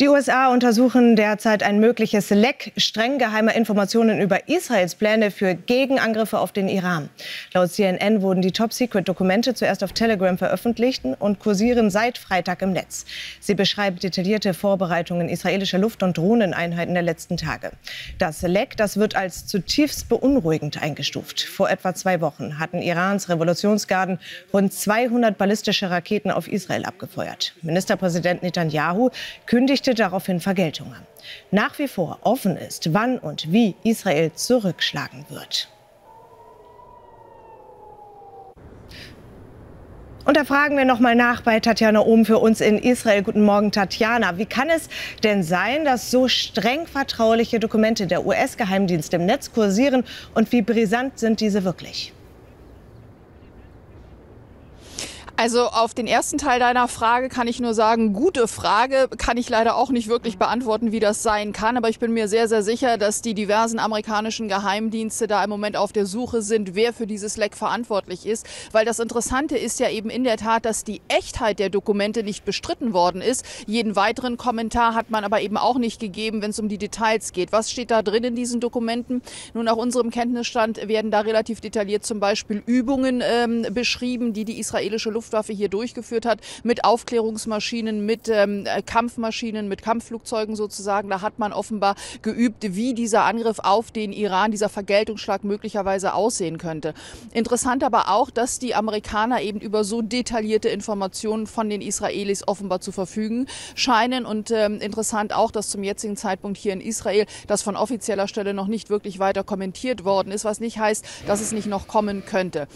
Die USA untersuchen derzeit ein mögliches Leck streng geheimer Informationen über Israels Pläne für Gegenangriffe auf den Iran. Laut CNN wurden die Top-Secret-Dokumente zuerst auf Telegram veröffentlicht und kursieren seit Freitag im Netz. Sie beschreiben detaillierte Vorbereitungen israelischer Luft- und Drohneneinheiten der letzten Tage. Das Leck, das wird als zutiefst beunruhigend eingestuft. Vor etwa zwei Wochen hatten Irans Revolutionsgarden rund 200 ballistische Raketen auf Israel abgefeuert. Ministerpräsident Netanyahu kündigt kündigte daraufhin Vergeltung an. Nach wie vor offen ist, wann und wie Israel zurückschlagen wird. Und da fragen wir noch mal nach bei Tatjana Ohm für uns in Israel. Guten Morgen, Tatjana. Wie kann es denn sein, dass so streng vertrauliche Dokumente der US-Geheimdienste im Netz kursieren und wie brisant sind diese wirklich? Also auf den ersten Teil deiner Frage kann ich nur sagen, gute Frage, kann ich leider auch nicht wirklich beantworten, wie das sein kann. Aber ich bin mir sehr, sehr sicher, dass die diversen amerikanischen Geheimdienste da im Moment auf der Suche sind, wer für dieses Leck verantwortlich ist. Weil das Interessante ist ja eben in der Tat, dass die Echtheit der Dokumente nicht bestritten worden ist. Jeden weiteren Kommentar hat man aber eben auch nicht gegeben, wenn es um die Details geht. Was steht da drin in diesen Dokumenten? Nun, nach unserem Kenntnisstand werden da relativ detailliert zum Beispiel Übungen ähm, beschrieben, die die israelische Luft Luftwaffe hier durchgeführt hat, mit Aufklärungsmaschinen, mit ähm, Kampfmaschinen, mit Kampfflugzeugen sozusagen. Da hat man offenbar geübt, wie dieser Angriff auf den Iran, dieser Vergeltungsschlag möglicherweise aussehen könnte. Interessant aber auch, dass die Amerikaner eben über so detaillierte Informationen von den Israelis offenbar zu verfügen scheinen. Und ähm, interessant auch, dass zum jetzigen Zeitpunkt hier in Israel das von offizieller Stelle noch nicht wirklich weiter kommentiert worden ist, was nicht heißt, dass es nicht noch kommen könnte.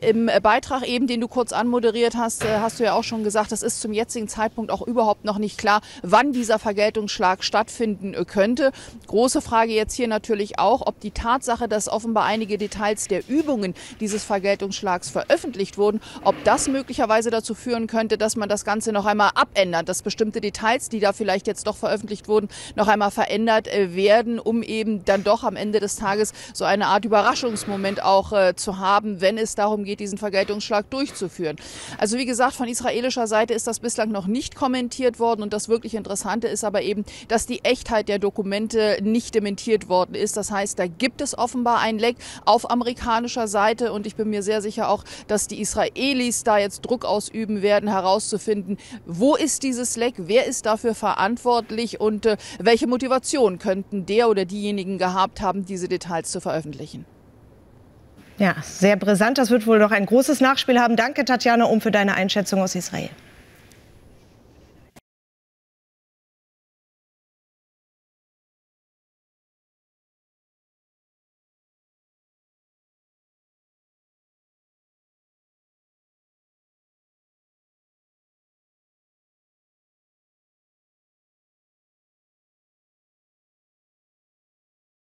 Im Beitrag eben, den du kurz anmoderiert moderiert hast, äh, hast du ja auch schon gesagt, es ist zum jetzigen Zeitpunkt auch überhaupt noch nicht klar, wann dieser Vergeltungsschlag stattfinden äh, könnte. Große Frage jetzt hier natürlich auch, ob die Tatsache, dass offenbar einige Details der Übungen dieses Vergeltungsschlags veröffentlicht wurden, ob das möglicherweise dazu führen könnte, dass man das Ganze noch einmal abändert, dass bestimmte Details, die da vielleicht jetzt doch veröffentlicht wurden, noch einmal verändert äh, werden, um eben dann doch am Ende des Tages so eine Art Überraschungsmoment auch äh, zu haben, wenn es darum geht, diesen Vergeltungsschlag durchzuführen. Also wie gesagt, von israelischer Seite ist das bislang noch nicht kommentiert worden und das wirklich Interessante ist aber eben, dass die Echtheit der Dokumente nicht dementiert worden ist. Das heißt, da gibt es offenbar ein Leck auf amerikanischer Seite und ich bin mir sehr sicher auch, dass die Israelis da jetzt Druck ausüben werden, herauszufinden, wo ist dieses Leck, wer ist dafür verantwortlich und äh, welche Motivation könnten der oder diejenigen gehabt haben, diese Details zu veröffentlichen. Ja, sehr brisant. Das wird wohl noch ein großes Nachspiel haben. Danke, Tatjana, um für deine Einschätzung aus Israel.